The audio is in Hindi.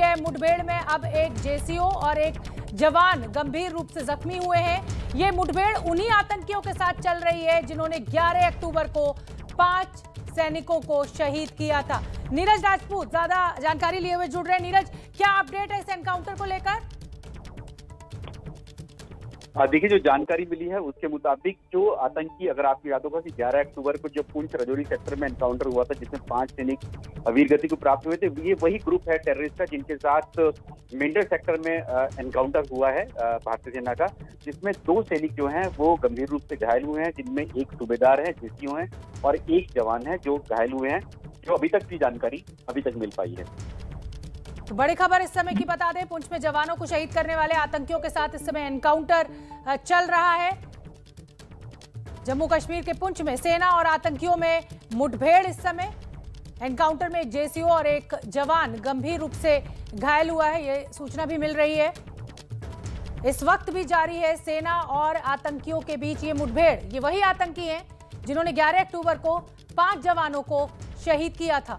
मुठभेड़ में अब एक जेसीओ और एक जवान गंभीर रूप से जख्मी हुए हैं। ये मुठभेड़ उन्हीं आतंकियों के साथ चल रही है जिन्होंने 11 अक्टूबर को पाँच सैनिकों को शहीद किया था। नीरज राजपूत, ज़्यादा जानकारी लिए हुए जुड़ रहे हैं। नीरज, क्या अपडेट है इस एनकाउंटर को लेकर? देखिए, जो जानकारी मिली है उसके मुताबिक जो आतंकी, अगर आपको याद होगा कि 11 अक्टूबर को जो पुंछ रजौरी सेक्टर में एनकाउंटर हुआ था, जिसमें पाँच सैनिक वीर गति को प्राप्त हुए थे, ये वही ग्रुप है टेररिस्ट का, जिनके साथ मेंढर सेक्टर में एनकाउंटर हुआ है भारतीय सेना का, जिसमें दो सैनिक जो हैं, वो गंभीर रूप से घायल हुए हैं, जिनमें एक सूबेदार है, जेसीओ हैं, और एक जवान है, जो घायल हुए हैं, जो अभी तक की जानकारी अभी तक मिल पाई है। तो बड़ी खबर इस समय की बता दें, पुंछ में जवानों को शहीद करने वाले आतंकियों के साथ इस समय एनकाउंटर चल रहा है। जम्मू कश्मीर के पुंछ में सेना और आतंकियों में मुठभेड़ इस समय। एनकाउंटर में एक जेसीओ और एक जवान गंभीर रूप से घायल हुआ है, ये सूचना भी मिल रही है। इस वक्त भी जारी है, सेना और आतंकियों के बीच ये मुठभेड़। ये वही आतंकी हैं जिन्होंने 11 अक्टूबर को पाँच जवानों को शहीद किया था।